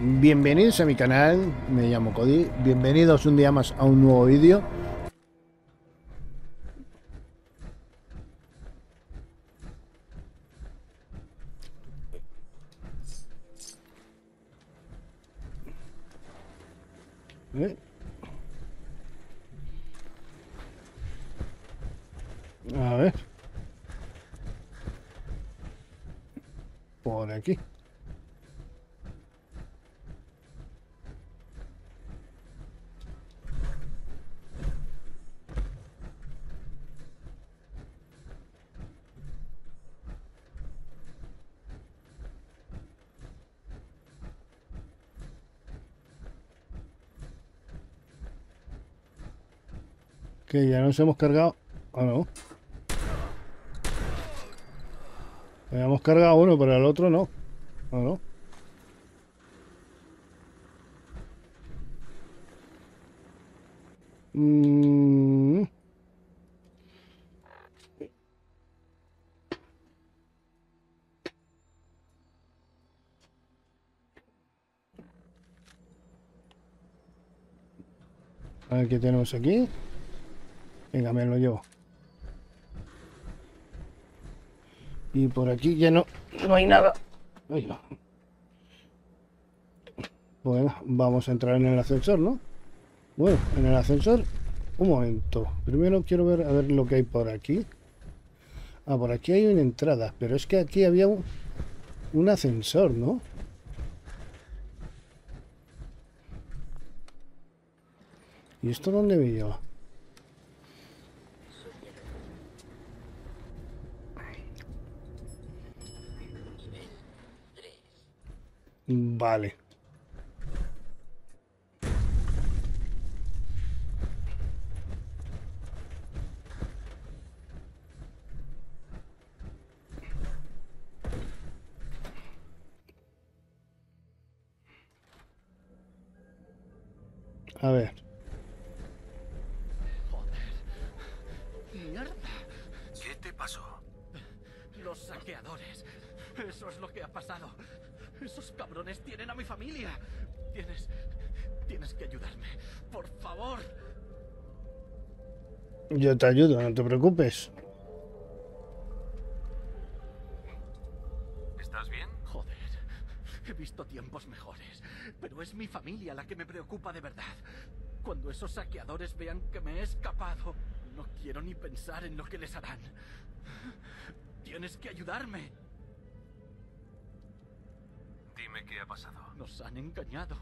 Bienvenidos a mi canal, me llamo Cody, bienvenidos un día más a un nuevo vídeo. ¿Eh? A ver. Por aquí. Que ya nos hemos cargado. Ah, no. Habíamos cargado uno, pero el otro no. Ah, no. Mm. A ver qué tenemos aquí. Venga, me lo llevo. Y por aquí ya no, no hay nada. Va. Bueno, vamos a entrar en el ascensor, ¿no? Bueno, en el ascensor, un momento. Primero quiero ver a ver lo que hay por aquí. Ah, por aquí hay una entrada, pero es que aquí había un, un ascensor, ¿no? ¿Y esto dónde me lleva? Vale. A ver. ¡Mierda! ¿Qué te pasó? Los saqueadores. Eso es lo que ha pasado. Esos cabrones tienen a mi familia. Tienes... Tienes que ayudarme. Por favor. Yo te ayudo, no te preocupes. ¿Estás bien? Joder. He visto tiempos mejores. Pero es mi familia la que me preocupa de verdad. Cuando esos saqueadores vean que me he escapado, no quiero ni pensar en lo que les harán. Tienes que ayudarme. Dime qué ha pasado. Nos han engañado.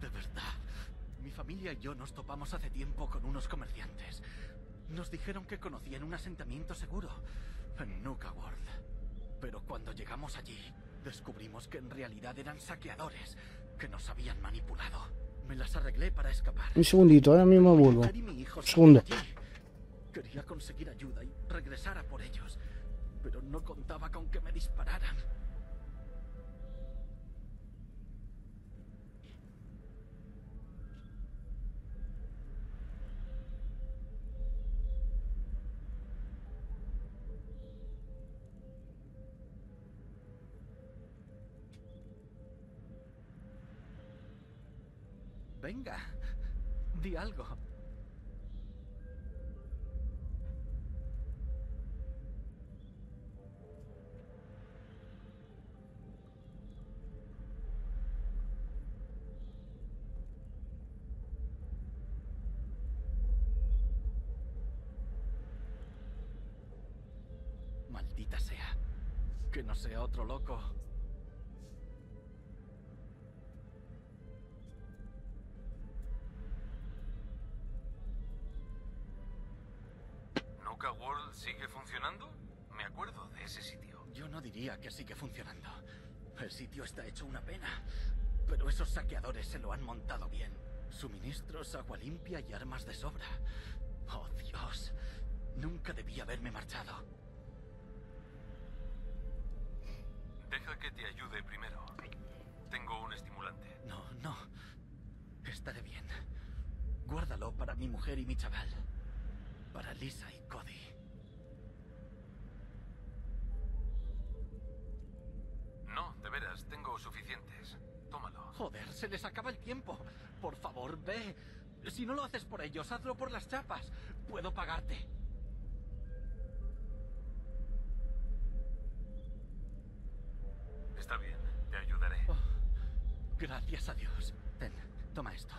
De verdad. Mi familia y yo nos topamos hace tiempo con unos comerciantes. Nos dijeron que conocían un asentamiento seguro en Nuka World. Pero cuando llegamos allí, descubrimos que en realidad eran saqueadores que nos habían manipulado. Me las arreglé para escapar. Un segundito, ahora mismo Mi vuelvo. hijo Segundo. Quería conseguir ayuda y regresar a por ellos, pero no contaba con que me dispararan. Di algo. Maldita sea. Que no sea otro loco. ¿Nuka World sigue funcionando? Me acuerdo de ese sitio. Yo no diría que sigue funcionando. El sitio está hecho una pena. Pero esos saqueadores se lo han montado bien. Suministros, agua limpia y armas de sobra. Oh, Dios. Nunca debí haberme marchado. Deja que te ayude primero. Tengo un estimulante. No, no. Estaré bien. Guárdalo para mi mujer y mi chaval. Para Lisa y Cody. No, de veras, tengo suficientes. Tómalo. Joder, se les acaba el tiempo. Por favor, ve. Si no lo haces por ellos, hazlo por las chapas. Puedo pagarte. Está bien, te ayudaré. Oh, gracias a Dios. Ten, toma esto.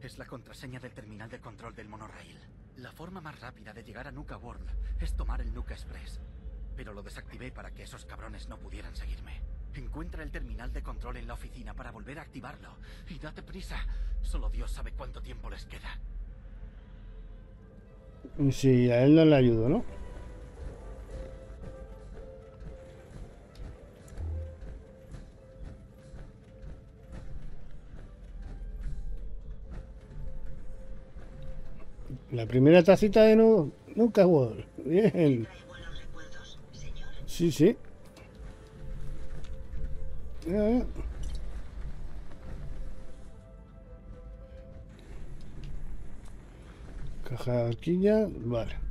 Es la contraseña del terminal de control del monorail. La forma más rápida de llegar a Nuka World es tomar el Nuka Express. Pero lo desactivé para que esos cabrones no pudieran seguirme. Encuentra el terminal de control en la oficina para volver a activarlo. Y date prisa. Solo Dios sabe cuánto tiempo les queda. Sí, a él no le ayudo, ¿no? La primera tacita de nu Nuka World. Bien. ¿Trae buenos recuerdos, señor? Sí, sí. Caja de horquilla, vale.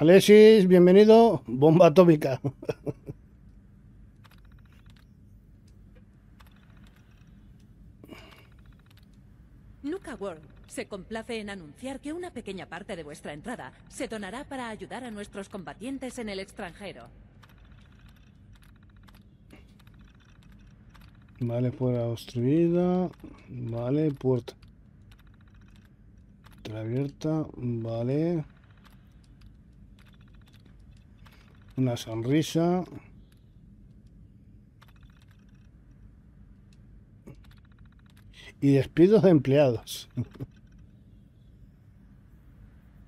Alexis, bienvenido. Bomba atómica. Nuka World se complace en anunciar que una pequeña parte de vuestra entrada se donará para ayudar a nuestros combatientes en el extranjero. Vale, fuera obstruida. Vale, puerta. Abierta. Vale. Una sonrisa. Y despidos de empleados.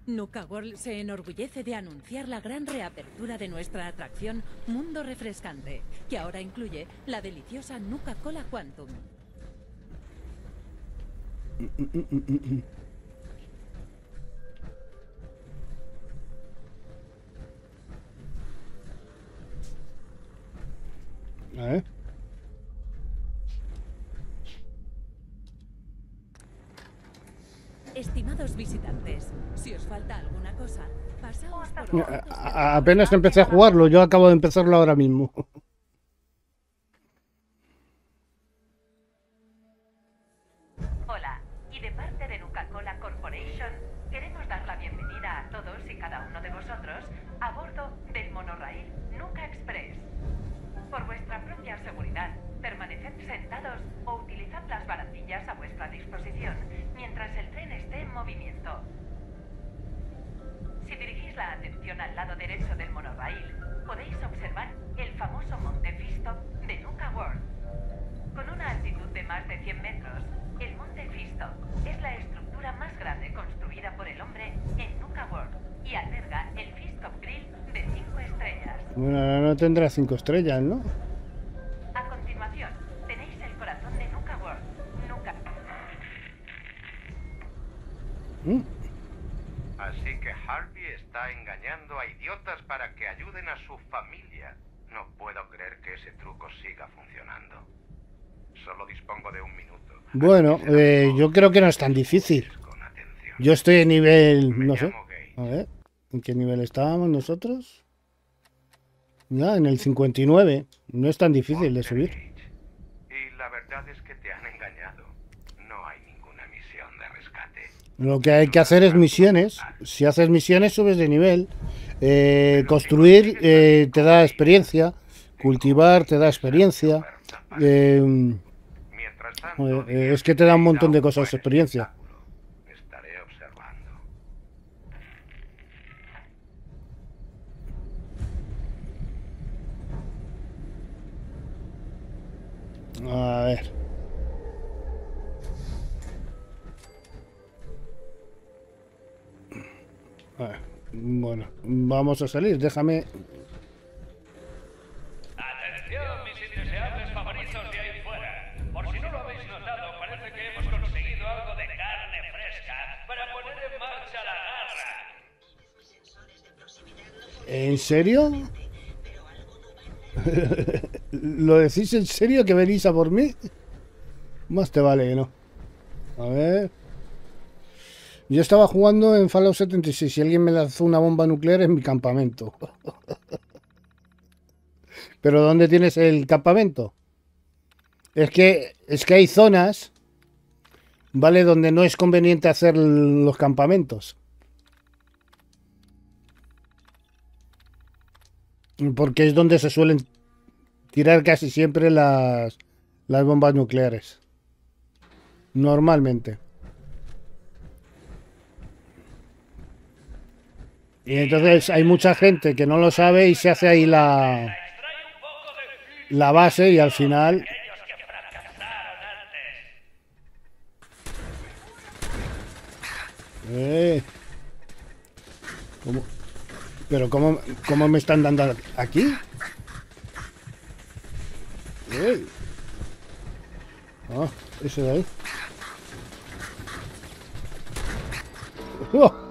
Nuka World se enorgullece de anunciar la gran reapertura de nuestra atracción Mundo Refrescante, que ahora incluye la deliciosa Nuka Cola Quantum. A ver. Estimados visitantes, si os falta alguna cosa, pasaos por A- apenas empecé a jugarlo, yo acabo de empezarlo ahora mismo. Al lado derecho del monorail, podéis observar el famoso Monte Fisto de Nuka World. Con una altitud de más de 100 metros, el Monte Fisto es la estructura más grande construida por el hombre en Nuka World y alberga el Fistop Grill de 5 estrellas. Bueno, ahora no tendrá cinco estrellas, ¿no? A continuación, tenéis el corazón de Nuka World. Nuka. Mm. Está engañando a idiotas para que ayuden a su familia. No puedo creer que ese truco siga funcionando. Solo dispongo de un minuto. Bueno, eh, yo creo que no es tan difícil. Yo estoy en nivel, no sé. A ver, ¿en qué nivel estábamos nosotros? Ya, en el 59. No es tan difícil de subir. Montergate. Y la verdad es que te han engañado. No hay ninguna misión de rescate. Lo que hay que hacer es misiones. Si haces misiones, subes de nivel. Eh, construir eh, te da experiencia. Cultivar te da experiencia. Eh, es que te da un montón de cosas de experiencia. a ver. Bueno, vamos a salir. Déjame. Atención, mis indeseables favoritos de ahí fuera. Por si no lo habéis notado, parece que hemos conseguido algo de carne fresca para poner en marcha la funcionan, ¿En serio? ¿Lo decís en serio que venís a por mí? Más te vale que no. A ver. Yo estaba jugando en Fallout 76 y alguien me lanzó una bomba nuclear en mi campamento. Pero ¿dónde tienes el campamento? Es que es que hay zonas, ¿vale? Donde no es conveniente hacer los campamentos. Porque es donde se suelen tirar casi siempre las, las bombas nucleares. Normalmente. Y entonces hay mucha gente que no lo sabe y se hace ahí la, la base y al final... Eh. ¿Cómo? ¿Pero cómo, cómo me están dando aquí? Ey. Ah, ese de ahí. ¡Oh!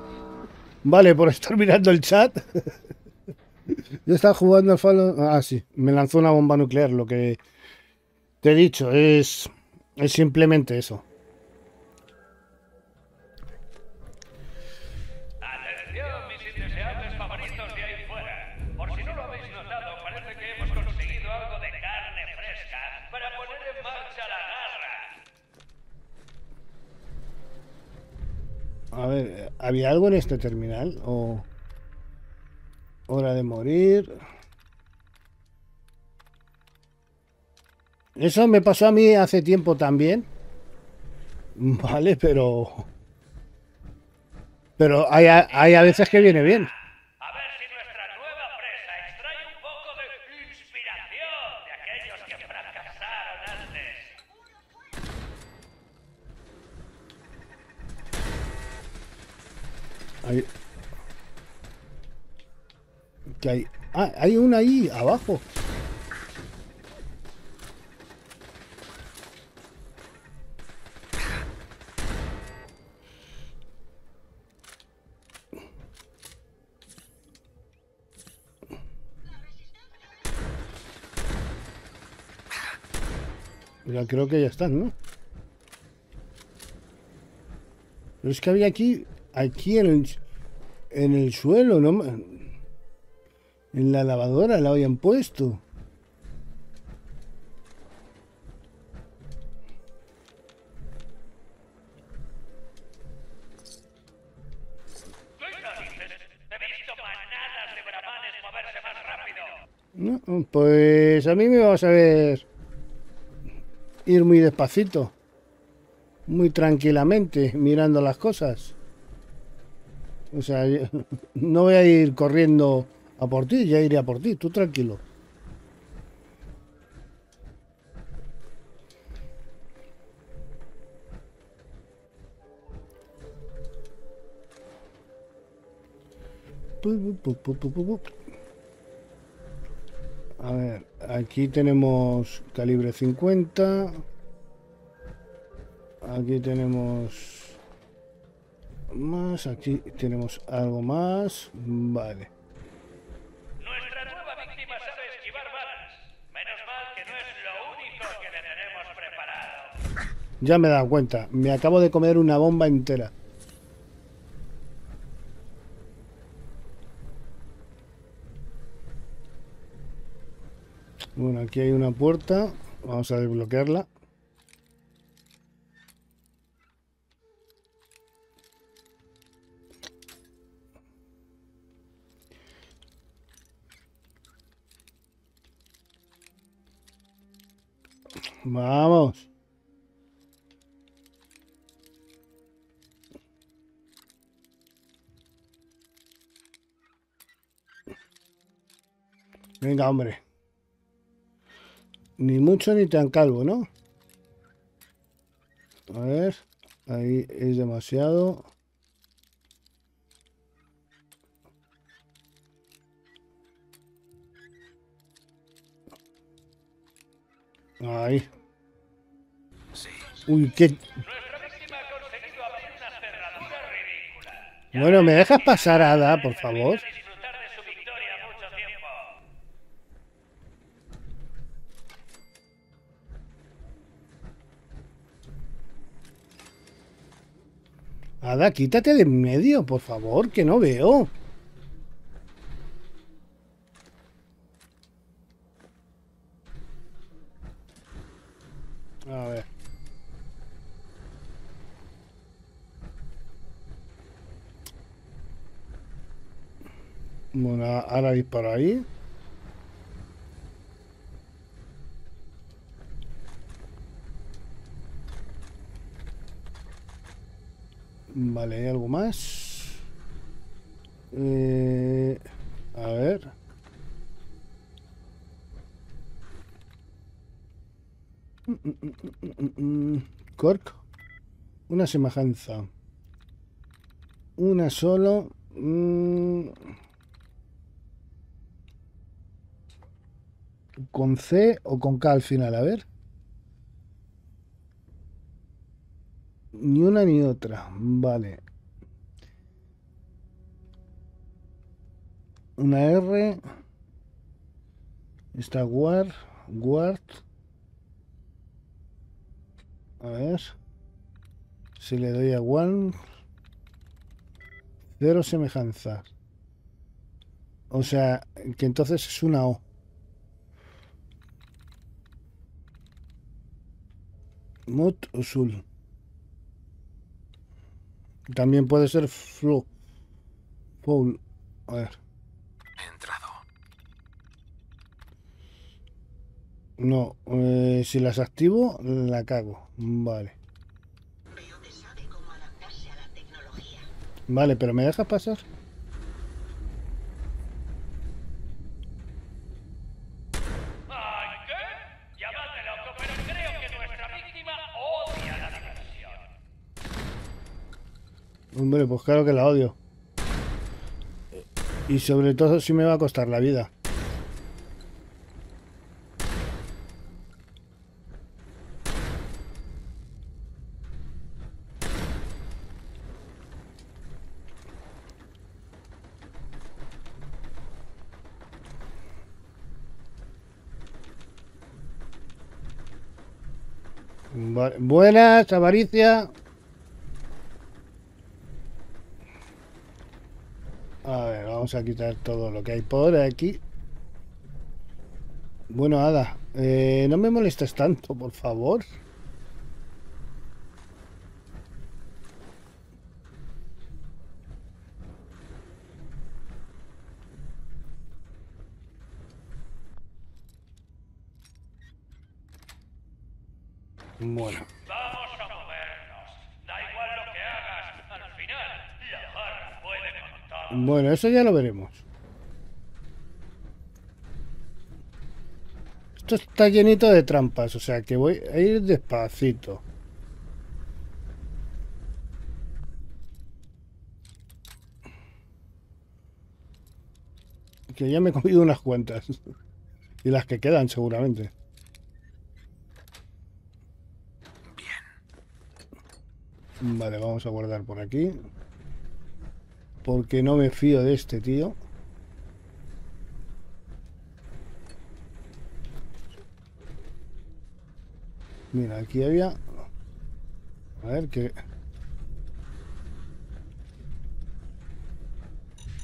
Vale, por estar mirando el chat. Yo estaba jugando al Fallout. Ah, sí. Me lanzó una bomba nuclear. Lo que te he dicho es, es simplemente eso. A ver, ¿había algo en este terminal? ¿O hora de morir? Eso me pasó a mí hace tiempo también. Vale, pero... Pero hay hay a veces que viene bien. Hay... ¿Qué hay? Ah, hay una ahí, abajo. Ya creo que ya están, ¿no? Pero es que había aquí, aquí en el, en el suelo, ¿no? En la lavadora la habían puesto. No, Pues a mí me vas a ver ir muy despacito, muy tranquilamente, mirando las cosas. O sea, no voy a ir corriendo a por ti, ya iré a por ti, tú tranquilo. A ver, aquí tenemos calibre 50. Aquí tenemos más, aquí tenemos algo más. Vale. Nuestra nueva víctima sabe esquivar balas. Menos mal que no es lo único que le tenemos preparado. Ya me he dado cuenta, me acabo de comer una bomba entera. Bueno, aquí hay una puerta. Vamos a desbloquearla. Vamos. Venga, hombre. Ni mucho ni tan calvo, ¿no? A ver. Ahí es demasiado. Ay. Uy, qué... Bueno, ¿me dejas pasar, Ada, por favor? Ada, quítate de en medio, por favor, que no veo. A ver. Bueno, ahora disparo ahí. Vale, ¿hay algo más? Eh, a ver. Mm, mm, mm, mm, mm, mm. Una semejanza. Una solo. Mm. ¿Con C o con K al final? A ver. Ni una ni otra. Vale. Una R. Está War. Ward. A ver. Si le doy a One. Cero semejanza. O sea, que entonces es una O. Mut Usul. También puede ser Flu. Foul. A ver. He No, eh, si las activo, la cago. Vale. Vale, pero ¿me dejas pasar? Hombre, pues claro que la odio. Y sobre todo si me va a costar la vida. Buenas, avaricia. A ver, vamos a quitar todo lo que hay por aquí. Bueno, Ada, eh, no me molestes tanto, por favor. Bueno, Vamos a movernos. Da igual lo que hagas. Al final, la jarra puede con todo. bueno, eso ya lo veremos. Esto está llenito de trampas, o sea que voy a ir despacito. Que ya me he comido unas cuantas. Y las que quedan seguramente. Vale, vamos a guardar por aquí. Porque no me fío de este tío. Mira, aquí había... A ver qué...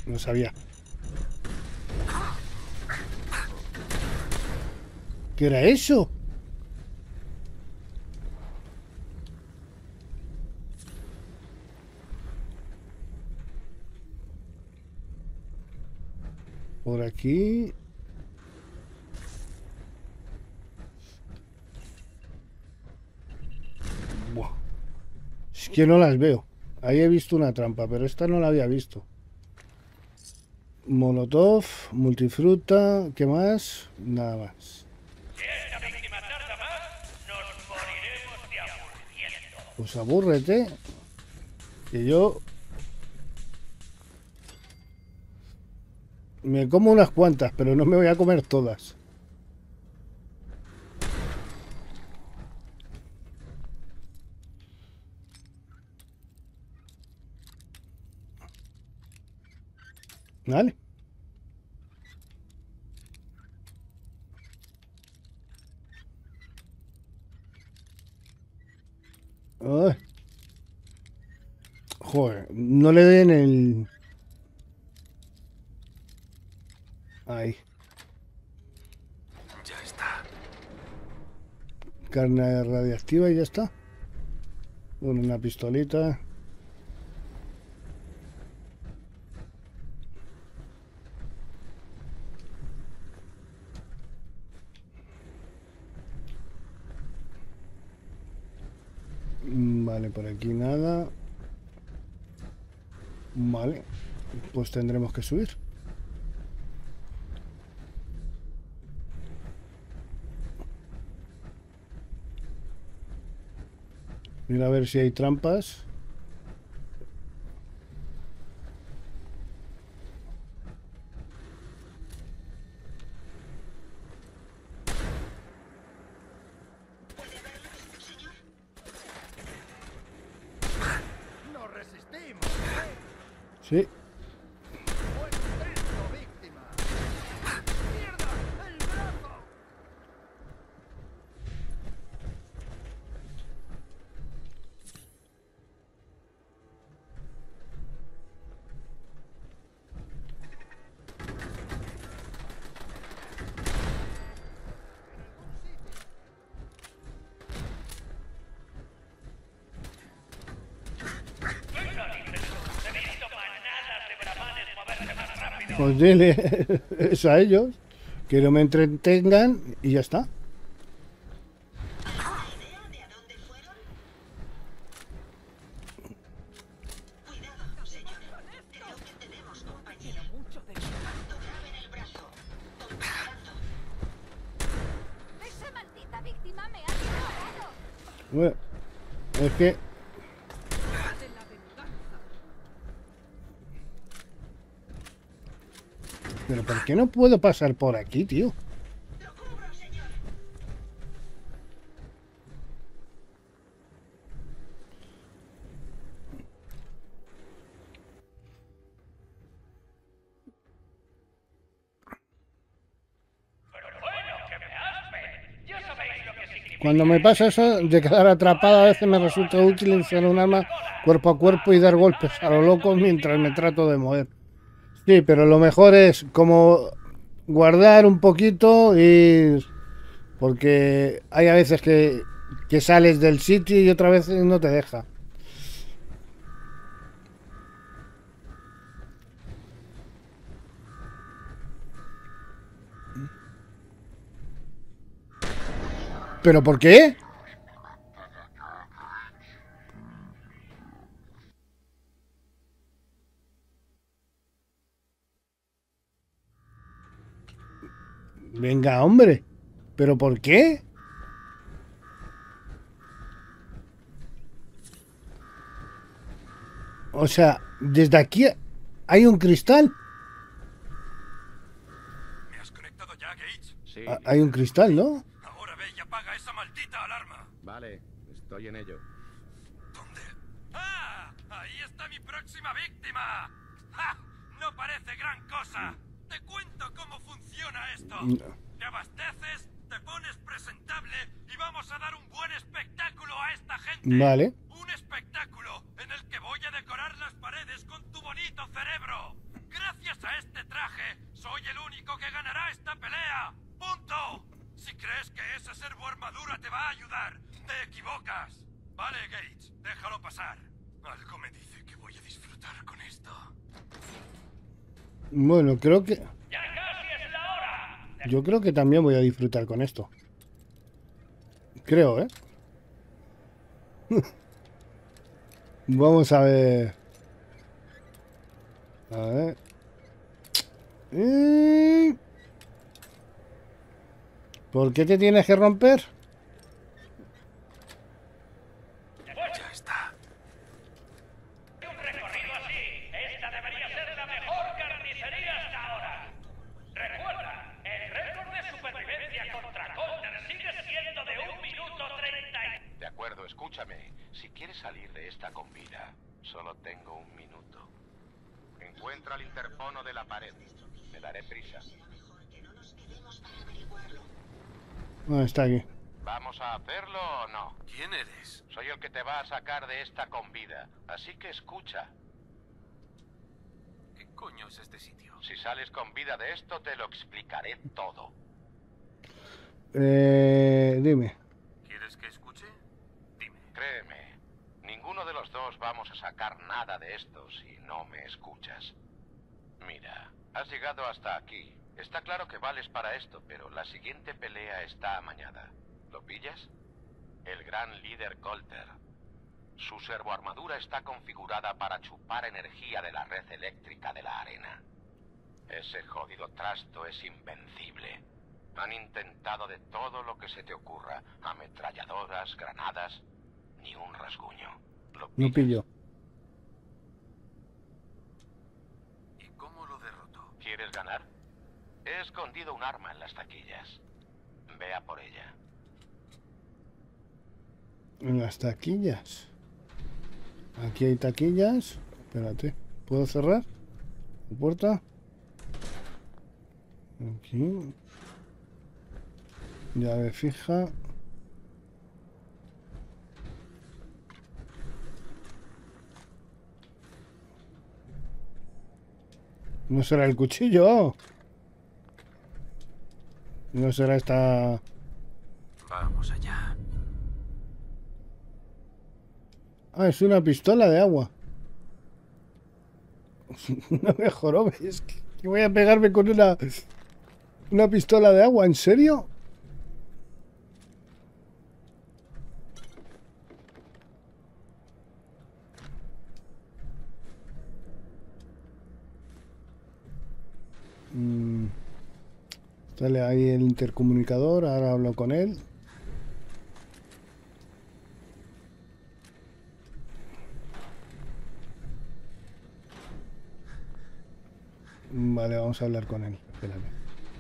No sabía. ¿Qué era eso? Aquí. Es que no las veo. Ahí he visto una trampa, pero esta no la había visto. Molotov, multifruta, ¿qué más? Nada más. Pues abúrrete. Que yo... Me como unas cuantas, pero no me voy a comer todas. Vale. Joder, no le den el... Ahí. Ya está. Carne radiactiva y ya está. Bueno, una pistolita. Vale, por aquí nada. Vale, pues tendremos que subir. Mira a ver si hay trampas. ¡Nos resistimos! Sí, ¡Buen intento, víctima! ¡Mierda! ¡El brazo! He visto manadas de bravanes moverse más dile eso a ellos. Que no me entretengan y ya está. ¿Idea de a dónde fueron? Cuidado, señor. Creo que tenemos compañía. Impacto grave en el brazo. Complicando. Esa maldita víctima me ha disparado. Bueno, es que Pero ¿por qué no puedo pasar por aquí, tío? Cuando me pasa eso de quedar atrapado, a veces me resulta útil usar un arma cuerpo a cuerpo y dar golpes a lo loco mientras me trato de mover. Sí, pero lo mejor es como guardar un poquito y... Porque hay a veces que, que sales del sitio y otra vez no te deja. ¿Pero por qué? Venga, hombre. ¿Pero por qué? O sea, desde aquí hay un cristal. ¿Me has conectado ya, Gates? Sí, Ah, Hay un cristal, ¿no? Ahora ve y apaga esa maldita alarma. vale, estoy en ello. ¿Dónde? ¡Ah! Ahí está mi próxima víctima. ¡Ja! No parece gran cosa. Te cuento cómo funciona esto. Te abasteces, te pones presentable y vamos a dar un buen espectáculo a esta gente. Vale. Un espectáculo en el que voy a decorar las paredes con tu bonito cerebro. Gracias a este traje, soy el único que ganará esta pelea. ¡Punto! Si crees que ese servo armadura te va a ayudar, te equivocas. Vale, Gates, déjalo pasar. Algo me dice que voy a disfrutar con esto. Bueno, creo que... Ya casi es la hora. Yo creo que también voy a disfrutar con esto. Creo, ¿eh? Vamos a ver. A ver. Eh. ¿Por qué te tienes que romper? Ya está. Un recorrido así, esta debería ser la mejor carnicería hasta ahora. Recuerda, el récord de supervivencia contra Conner sigue siendo de un minuto treinta y... De acuerdo, escúchame. Si quieres salir de esta con vida, solo tengo un minuto. Encuentra el interfono de la pared. Me daré prisa. Ah, está aquí. ¿Vamos a hacerlo o no? ¿Quién eres? Soy el que te va a sacar de esta con vida, así que escucha. ¿Qué coño es este sitio? Si sales con vida de esto, te lo explicaré todo. Eh, dime. ¿Quieres que escuche? Dime. Créeme, ninguno de los dos vamos a sacar nada de esto si no me escuchas. Mira, has llegado hasta aquí. Está claro que vales para esto, pero la siguiente pelea está amañada. ¿Lo pillas? El gran líder Colter. Su servoarmadura está configurada para chupar energía de la red eléctrica de la arena. Ese jodido trasto es invencible. Han intentado de todo lo que se te ocurra. Ametralladoras, granadas, ni un rasguño. ¿Lo No pillo. ¿Y cómo lo derrotó? ¿Quieres ganar? He escondido un arma en las taquillas. Ve a por ella. En las taquillas. Aquí hay taquillas. Espérate. ¿Puedo cerrar? ¿La puerta? Aquí. Llave fija. No será el cuchillo. No será esta... Vamos allá. Ah, es una pistola de agua. No me jorobes. que- que voy a pegarme con una... Una pistola de agua, ¿en serio? Mm. Sale ahí el intercomunicador, ahora hablo con él. Vale, vamos a hablar con él.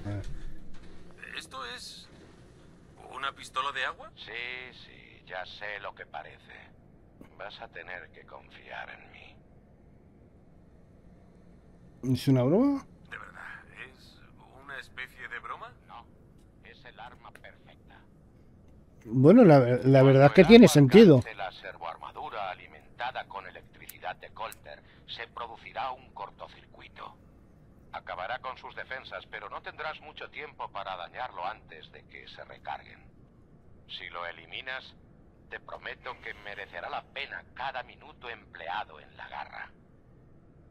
A ver. ¿Esto es una pistola de agua? Sí, sí, ya sé lo que parece. Vas a tener que confiar en mí. ¿Es una broma? ¿De verdad? ¿Es una especie de broma? No, es el arma perfecta. Bueno, la, la verdad es que tiene sentido. la servoarmadura alimentada con electricidad de Colter, se producirá un cortocircuito. Acabará con sus defensas, pero no tendrás mucho tiempo para dañarlo antes de que se recarguen. Si lo eliminas, te prometo que merecerá la pena cada minuto empleado en la garra.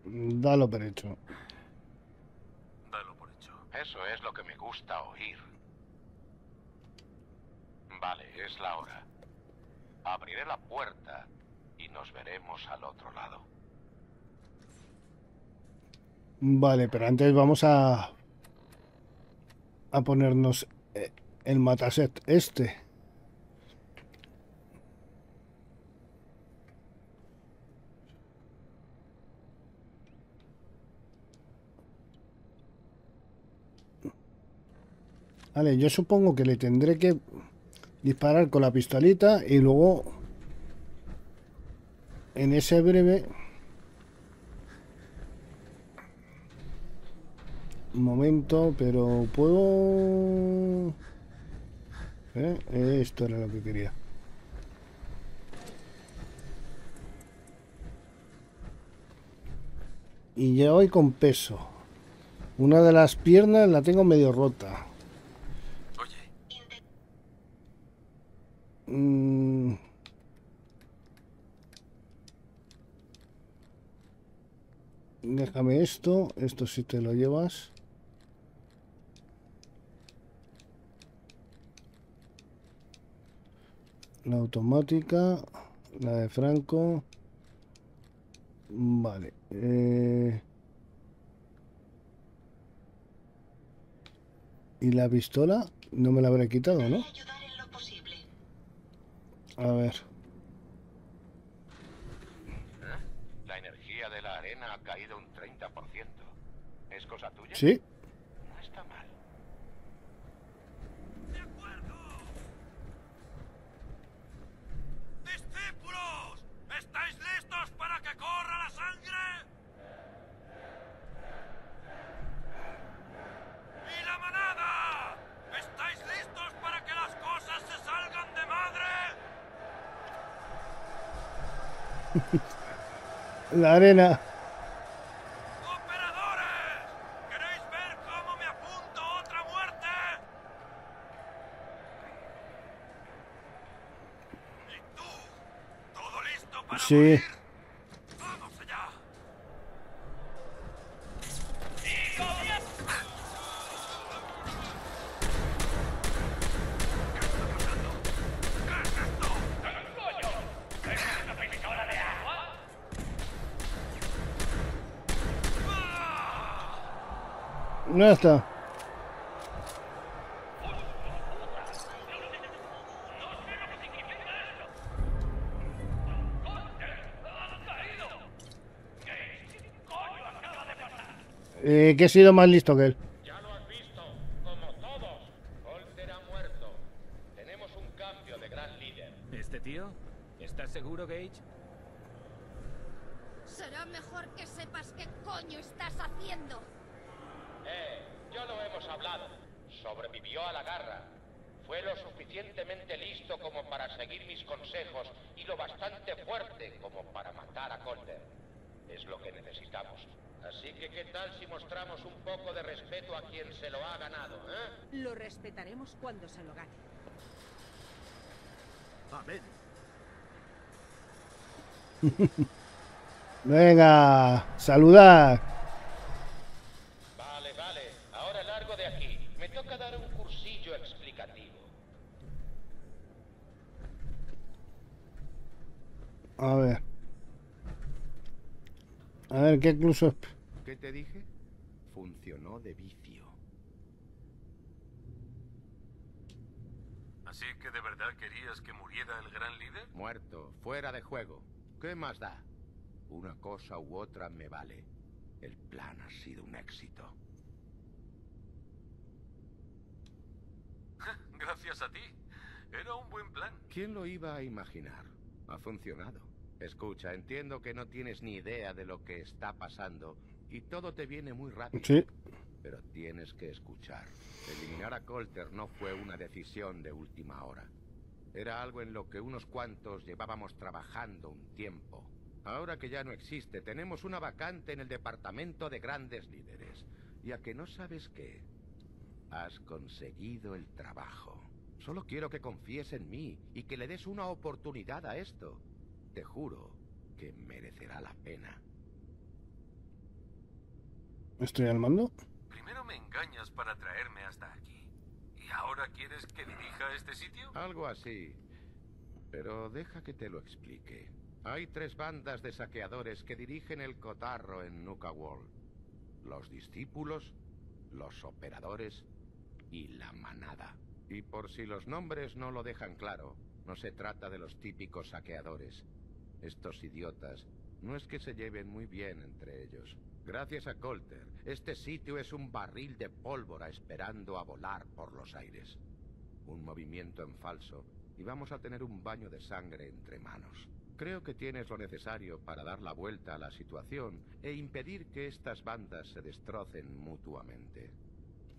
Dalo por hecho. Eso es lo que me gusta oír. Vale, es la hora. Abriré la puerta y nos veremos al otro lado. Vale, pero antes vamos a... A ponernos eh, el mataset este. Vale, yo supongo que le tendré que disparar con la pistolita y luego en ese breve momento, pero puedo... ¿Eh? Esto era lo que quería. Y ya voy con peso. Una de las piernas la tengo medio rota. Mm. Déjame esto, esto si te lo llevas. La automática, la de Franco. Vale. eh. ¿Y la pistola? No me la habré quitado, ¿no? ayudar en lo posible. A ver. La energía de la arena ha caído un 30%. ¿Es cosa tuya? Sí. No está mal. ¡De acuerdo! ¡Discípulos! ¿Estáis listos para que corra la sangre? ¡Y la manada! ¿Estáis listos para que las cosas se salgan La arena. ¡Operadores! ¿Queréis ver cómo me apunto otra muerte? ¿Y tú? ¿Todo listo para Sí. morir? No está. Eh, que he sido más listo que él. Ya lo has visto, como todos. Holter ha muerto. Tenemos un cambio de gran líder. ¿Este tío? ¿Estás seguro, Gage? Será mejor que sepas qué coño estás haciendo. Eh, ya lo hemos hablado. Sobrevivió a la garra. Fue lo suficientemente listo como para seguir mis consejos y lo bastante fuerte como para matar a Colter. Es lo que necesitamos. Así que, ¿qué tal si mostramos un poco de respeto a quien se lo ha ganado, eh? Lo respetaremos cuando se lo gane. Amén. Venga, saludar. Vale, vale. Ahora largo de aquí. Me toca dar un cursillo explicativo. A ver. A ver, ¿qué incluso... ¿Qué te dije? Funcionó de vicio. ¿Así que de verdad querías que muriera el gran líder? Muerto, fuera de juego. ¿Qué más da? Una cosa u otra me vale. El plan ha sido un éxito. Gracias a ti. Era un buen plan. ¿Quién lo iba a imaginar? Ha funcionado. Escucha, entiendo que no tienes ni idea de lo que está pasando y todo te viene muy rápido. Sí. Pero tienes que escuchar. Eliminar a Colter no fue una decisión de última hora. Era algo en lo que unos cuantos llevábamos trabajando un tiempo. Ahora que ya no existe, tenemos una vacante en el departamento de grandes líderes. Y a que no sabes qué, has conseguido el trabajo. Solo quiero que confíes en mí y que le des una oportunidad a esto. Te juro que merecerá la pena. ¿Estoy al mando? Primero me engañas para traerme hasta aquí. ¿Y ahora quieres que dirija este sitio? Algo así. Pero deja que te lo explique. Hay tres bandas de saqueadores que dirigen el cotarro en Nuka World. Los discípulos, los operadores y la manada. Y por si los nombres no lo dejan claro, no se trata de los típicos saqueadores. Estos idiotas no es que se lleven muy bien entre ellos. Gracias a Colter, este sitio es un barril de pólvora esperando a volar por los aires. Un movimiento en falso y vamos a tener un baño de sangre entre manos. Creo que tienes lo necesario para dar la vuelta a la situación e impedir que estas bandas se destrocen mutuamente.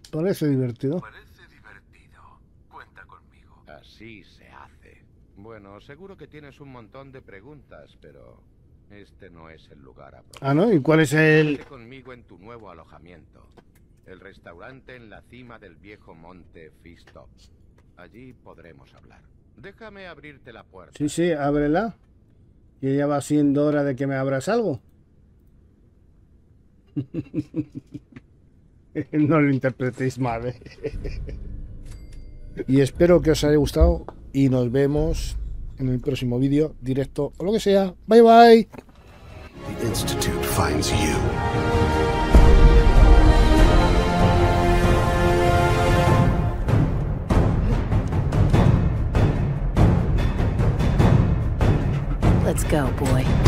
Parece divertido. Parece divertido. Cuenta conmigo. Así se hace. Bueno, seguro que tienes un montón de preguntas, pero este no es el lugar apropiado. Ah, ¿no? ¿Y cuál es el...? Conmigo en tu nuevo alojamiento. El restaurante en la cima del viejo monte Fistop. Allí podremos hablar. Déjame abrirte la puerta. Sí, sí, ábrela. Que ya va siendo hora de que me abras algo. no lo interpretéis mal. ¿eh? y espero que os haya gustado y nos vemos en el próximo vídeo, directo o lo que sea. Bye bye. The Institute finds you. Let's go, boy.